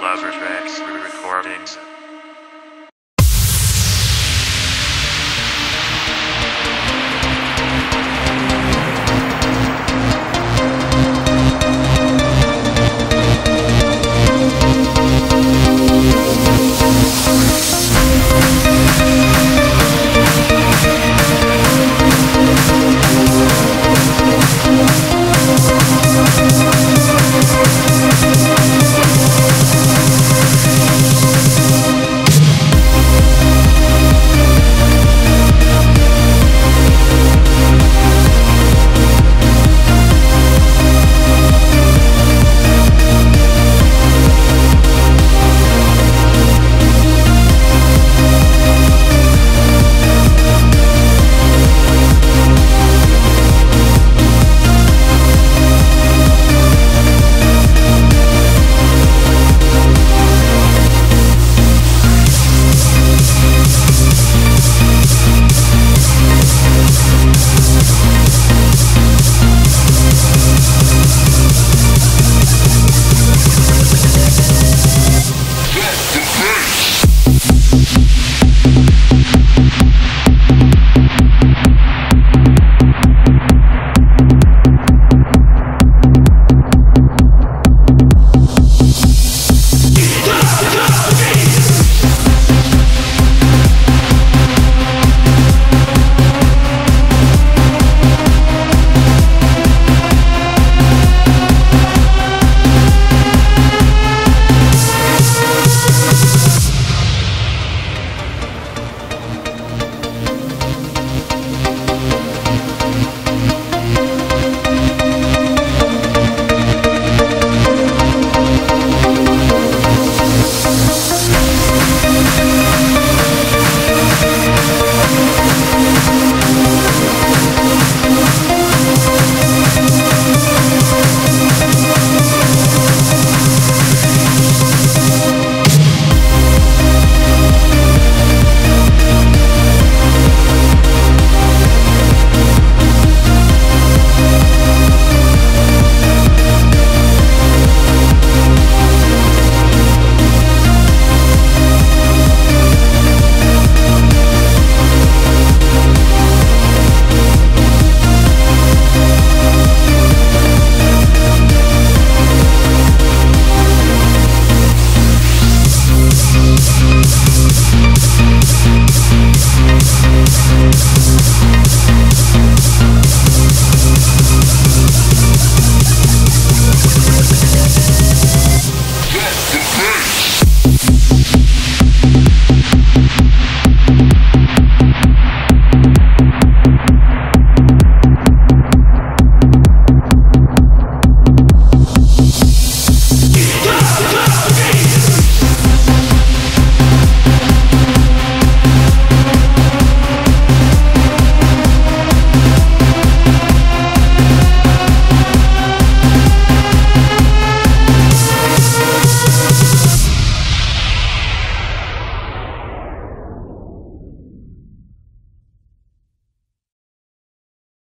Lover Tracks recordings.